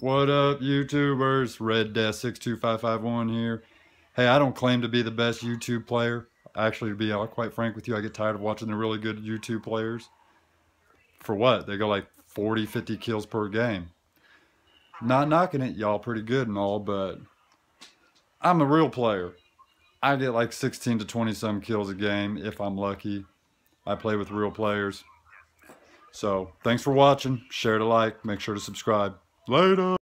What up, YouTubers? Red Death 62551 here. Hey, I don't claim to be the best YouTube player. Actually, to be quite frank with you, I get tired of watching the really good YouTube players. For what? They go like 40, 50 kills per game. Not knocking it, y'all pretty good and all, but I'm a real player. I get like 16 to 20 some kills a game if I'm lucky. I play with real players. So, thanks for watching. Share to like. Make sure to subscribe. Later.